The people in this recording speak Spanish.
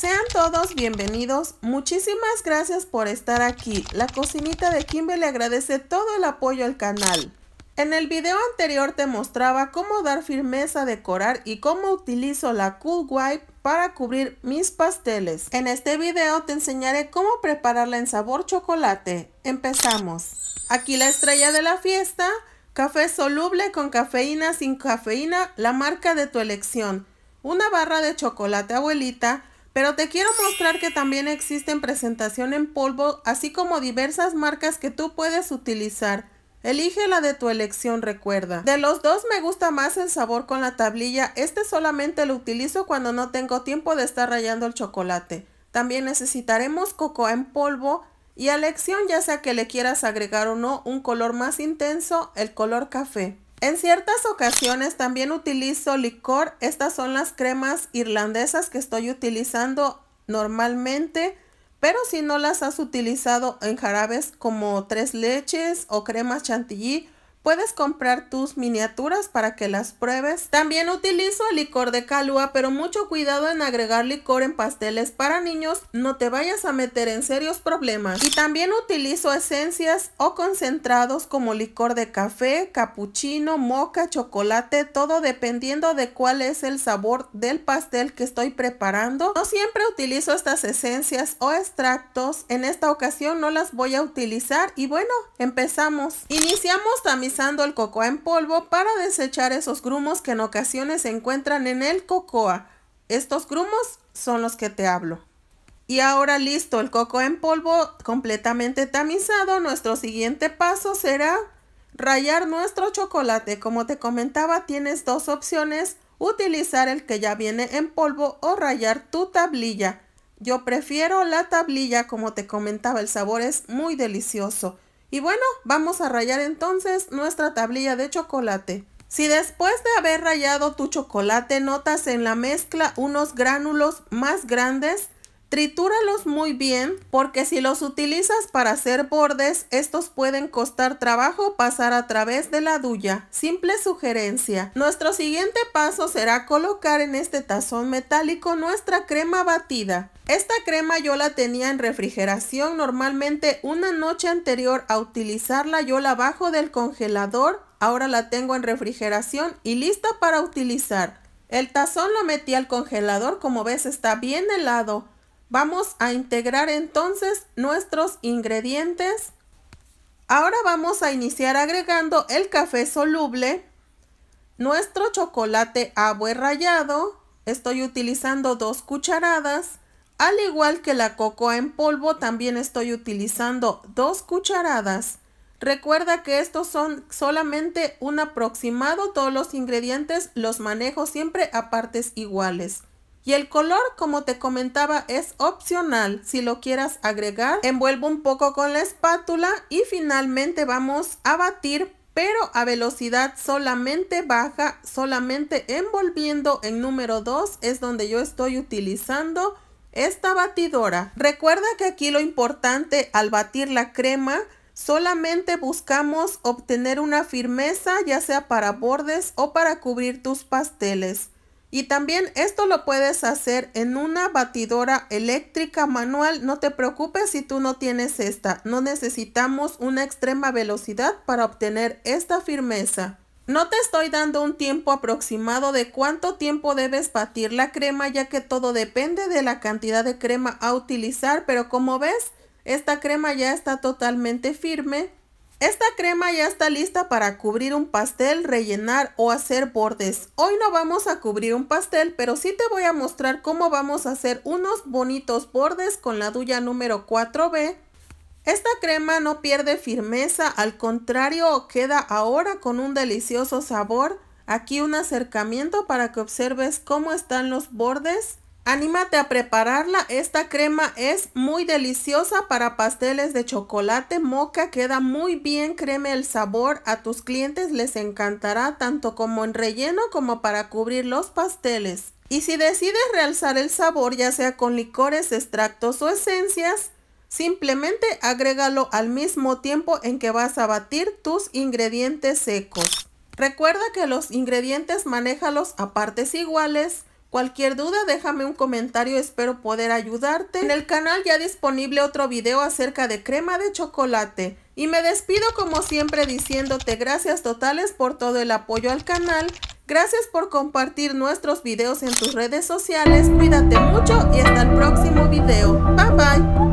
Sean todos bienvenidos. Muchísimas gracias por estar aquí. La cocinita de Kimber le agradece todo el apoyo al canal. En el video anterior te mostraba cómo dar firmeza a decorar y cómo utilizo la Cool Wipe para cubrir mis pasteles. En este video te enseñaré cómo prepararla en sabor chocolate. Empezamos. Aquí la estrella de la fiesta, café soluble con cafeína sin cafeína, la marca de tu elección. Una barra de chocolate abuelita, pero te quiero mostrar que también existen presentación en polvo, así como diversas marcas que tú puedes utilizar. Elige la de tu elección, recuerda. De los dos me gusta más el sabor con la tablilla. Este solamente lo utilizo cuando no tengo tiempo de estar rayando el chocolate. También necesitaremos cocoa en polvo y a elección ya sea que le quieras agregar o no un color más intenso, el color café. En ciertas ocasiones también utilizo licor. Estas son las cremas irlandesas que estoy utilizando normalmente. Pero si no las has utilizado en jarabes como tres leches o cremas chantilly, Puedes comprar tus miniaturas para que las pruebes. También utilizo el licor de calúa, pero mucho cuidado en agregar licor en pasteles para niños, no te vayas a meter en serios problemas. Y también utilizo esencias o concentrados como licor de café, capuchino, moca, chocolate, todo dependiendo de cuál es el sabor del pastel que estoy preparando. No siempre utilizo estas esencias o extractos, en esta ocasión no las voy a utilizar y bueno, empezamos. Iniciamos también el cocoa en polvo para desechar esos grumos que en ocasiones se encuentran en el cocoa. Estos grumos son los que te hablo. Y ahora listo, el cocoa en polvo completamente tamizado. Nuestro siguiente paso será rayar nuestro chocolate. Como te comentaba, tienes dos opciones. Utilizar el que ya viene en polvo o rayar tu tablilla. Yo prefiero la tablilla, como te comentaba, el sabor es muy delicioso. Y bueno, vamos a rayar entonces nuestra tablilla de chocolate. Si después de haber rayado tu chocolate notas en la mezcla unos gránulos más grandes, Tritúralos muy bien porque si los utilizas para hacer bordes, estos pueden costar trabajo pasar a través de la duya. Simple sugerencia. Nuestro siguiente paso será colocar en este tazón metálico nuestra crema batida. Esta crema yo la tenía en refrigeración normalmente una noche anterior a utilizarla yo la bajo del congelador. Ahora la tengo en refrigeración y lista para utilizar. El tazón lo metí al congelador como ves está bien helado. Vamos a integrar entonces nuestros ingredientes. Ahora vamos a iniciar agregando el café soluble, nuestro chocolate agua rallado. Estoy utilizando dos cucharadas. Al igual que la cocoa en polvo, también estoy utilizando dos cucharadas. Recuerda que estos son solamente un aproximado, todos los ingredientes los manejo siempre a partes iguales. Y el color, como te comentaba, es opcional. Si lo quieras agregar, envuelvo un poco con la espátula y finalmente vamos a batir pero a velocidad solamente baja, solamente envolviendo en número 2 es donde yo estoy utilizando esta batidora. Recuerda que aquí lo importante al batir la crema solamente buscamos obtener una firmeza ya sea para bordes o para cubrir tus pasteles. Y también esto lo puedes hacer en una batidora eléctrica manual. No te preocupes si tú no tienes esta. No necesitamos una extrema velocidad para obtener esta firmeza. No te estoy dando un tiempo aproximado de cuánto tiempo debes batir la crema ya que todo depende de la cantidad de crema a utilizar. Pero como ves, esta crema ya está totalmente firme esta crema ya está lista para cubrir un pastel, rellenar o hacer bordes. Hoy no vamos a cubrir un pastel, pero sí te voy a mostrar cómo vamos a hacer unos bonitos bordes con la duya número 4B. Esta crema no pierde firmeza, al contrario queda ahora con un delicioso sabor. Aquí un acercamiento para que observes cómo están los bordes. Anímate a prepararla, esta crema es muy deliciosa para pasteles de chocolate moca, queda muy bien, créeme el sabor, a tus clientes les encantará tanto como en relleno como para cubrir los pasteles. Y si decides realzar el sabor ya sea con licores, extractos o esencias, simplemente agrégalo al mismo tiempo en que vas a batir tus ingredientes secos. Recuerda que los ingredientes manéjalos a partes iguales, Cualquier duda déjame un comentario, espero poder ayudarte. En el canal ya disponible otro video acerca de crema de chocolate. Y me despido como siempre diciéndote gracias totales por todo el apoyo al canal. Gracias por compartir nuestros videos en tus redes sociales. Cuídate mucho y hasta el próximo video. Bye bye.